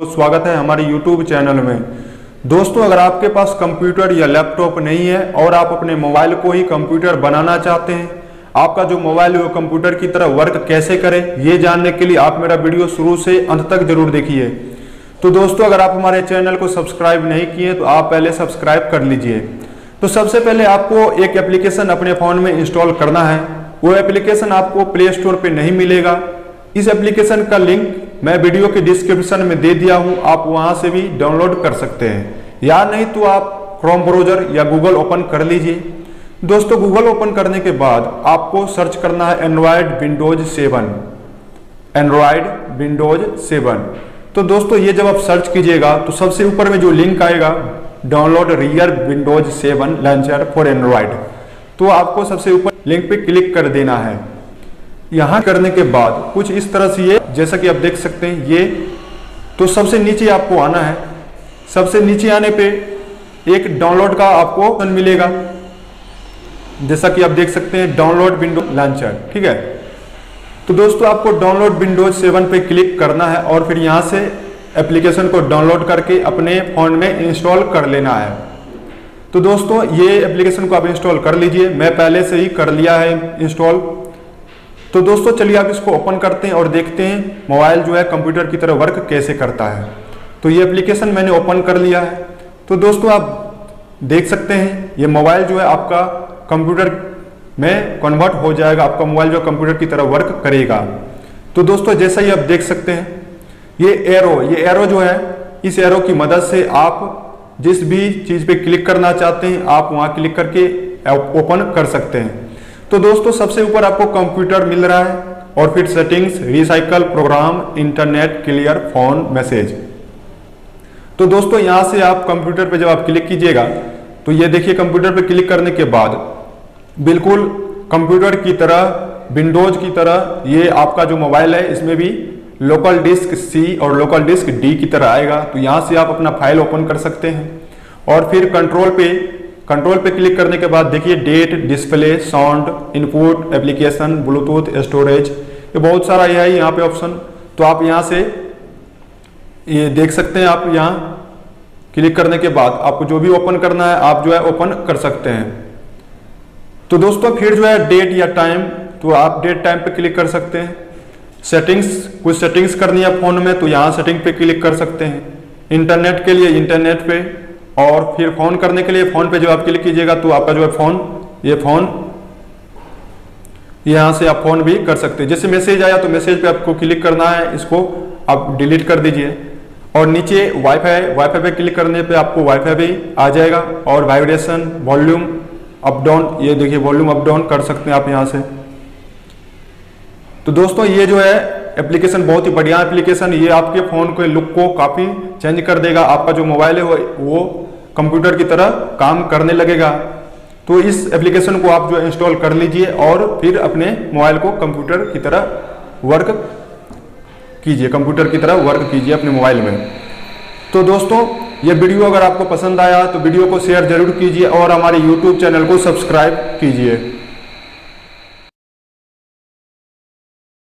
स्वागत है हमारे YouTube चैनल में। दोस्तों, अगर आपके पास कंप्यूटर या लैपटॉप नहीं है और आप अपने मोबाइल को ही कंप्यूटर बनाना चाहते हैं, आपका जो मोबाइल है वो कंप्यूटर की तरह वर्क कैसे करे, ये जानने के लिए आप मेरा वीडियो शुरू से अंत तक ज़रूर देखिए। तो दोस्तों, अगर आप हमारे चैनल को सब्सक्राइब नहीं किए तो आप पहले सब्सक्राइब कर लीजिए। तो सबसे पहले आपको एक एप्लीकेशन अपने फ़ोन में इंस्टॉल करना है। वो एप्लीकेशन आपको प्ले स्टोर पर नहीं मिलेगा। इस एप्लीकेशन का लिंक मैं वीडियो के डिस्क्रिप्शन में दे दिया हूँ, आप वहाँ से भी डाउनलोड कर सकते हैं। या नहीं तो आप क्रोम ब्राउज़र या गूगल ओपन कर लीजिए। दोस्तों गूगल ओपन करने के बाद आपको सर्च करना है Android Windows seven Android Windows seven तो दोस्तों, ये जब आप सर्च कीजिएगा तो सबसे ऊपर में जो लिंक आएगा download rear Windows seven launcher for Android तो आपको सबसे ऊपर लिंक पे क्लिक कर देना है। यहाँ करने के बाद कुछ इस तरह से ये, जैसा कि आप देख सकते हैं, ये तो सबसे नीचे आपको आना है। सबसे नीचे आने पे एक डाउनलोड का आपको ऑप्शन मिलेगा। जैसा कि आप देख सकते हैं डाउनलोड विंडो लॉन्चर ठीक है? तो दोस्तों, आपको डाउनलोड विंडोज़ सेवन पे क्लिक करना है और फिर यहाँ से एप्लीकेशन को डाउनलोड करके अपने फ़ोन में इंस्टॉल कर लेना है। तो दोस्तों, ये एप्लीकेशन को आप इंस्टॉल कर लीजिए। मैं पहले से ही कर लिया है इंस्टॉल तो दोस्तों, चलिए आप इसको ओपन करते हैं और देखते हैं मोबाइल जो है कंप्यूटर की तरह वर्क कैसे करता है। तो ये एप्लीकेशन मैंने ओपन कर लिया है। तो दोस्तों, आप देख सकते हैं, ये मोबाइल जो है आपका कंप्यूटर में कन्वर्ट हो जाएगा, आपका मोबाइल जो कंप्यूटर की तरह वर्क करेगा। तो दोस्तों, जैसा ही आप देख सकते हैं, ये एरो ये एरो जो है, इस एरो की मदद से आप जिस भी चीज़ पे क्लिक करना चाहते हैं, आप वहाँ क्लिक करके ओपन कर सकते हैं। तो दोस्तों, सबसे ऊपर आपको कंप्यूटर मिल रहा है और फिर settings recycle program internet clear phone message तो दोस्तों, यहाँ से आप कंप्यूटर पे जब आप क्लिक कीजिएगा तो ये देखिए कंप्यूटर पे क्लिक करने के बाद, बिल्कुल कंप्यूटर की तरह विंडोज़ की तरह, ये आपका जो मोबाइल है, इसमें भी लोकल डिस्क सी और लोकल डिस्क डी की तरह आएगा। तो यहाँ से आप अपना फ़ाइल ओपन कर सकते हैं और फिर कंट्रोल पे कंट्रोल पे क्लिक करने के बाद देखिए date display sound input application Bluetooth storage ये बहुत सारा यह है यहाँ पे ऑप्शन तो आप यहाँ से ये देख सकते हैं आप यहाँ क्लिक करने के बाद आपको जो भी ओपन करना है, आप जो है ओपन कर सकते हैं। तो दोस्तों, फिर जो है डेट या टाइम तो आप डेट टाइम पे क्लिक कर सकते हैं। सेटिंग्स कुछ सेटिंग्स करनी है फ़ोन में तो यहाँ सेटिंग पे क्लिक कर सकते हैं। इंटरनेट के लिए इंटरनेट पे। और फिर फ़ोन करने के लिए फ़ोन पे जब आप क्लिक कीजिएगा तो आपका जो है फ़ोन, ये फ़ोन, यहाँ से आप फ़ोन भी कर सकते हैं। जैसे मैसेज आया तो मैसेज पे आपको क्लिक करना है, इसको आप डिलीट कर दीजिए। और नीचे वाईफाई वाईफाई पे क्लिक करने पे आपको वाईफाई भी आ जाएगा और वाइब्रेशन वॉल्यूम अप डाउन ये देखिए वॉल्यूम अप डाउन कर सकते हैं आप यहाँ से। तो दोस्तों, ये जो है एप्लीकेशन बहुत ही बढ़िया एप्लीकेशन ये आपके फ़ोन के लुक को काफ़ी चेंज कर देगा। आपका जो मोबाइल है वो कंप्यूटर की तरह काम करने लगेगा। तो इस एप्लीकेशन को आप जो इंस्टॉल कर लीजिए और फिर अपने मोबाइल को कंप्यूटर की तरह वर्क कीजिए कंप्यूटर की तरह वर्क कीजिए अपने मोबाइल में। तो दोस्तों, ये वीडियो अगर आपको पसंद आया तो वीडियो को शेयर ज़रूर कीजिए और हमारे यूट्यूब चैनल को सब्सक्राइब कीजिए।